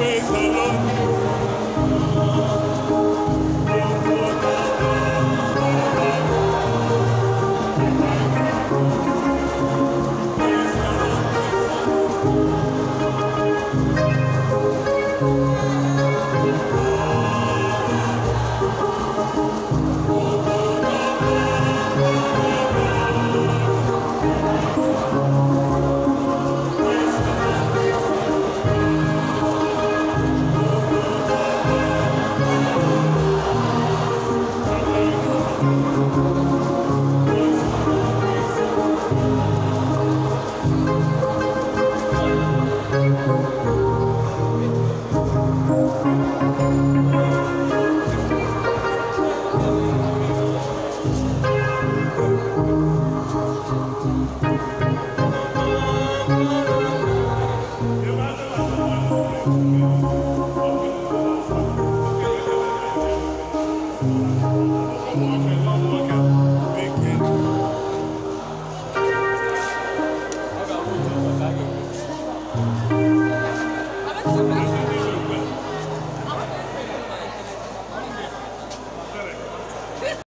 always alone. Música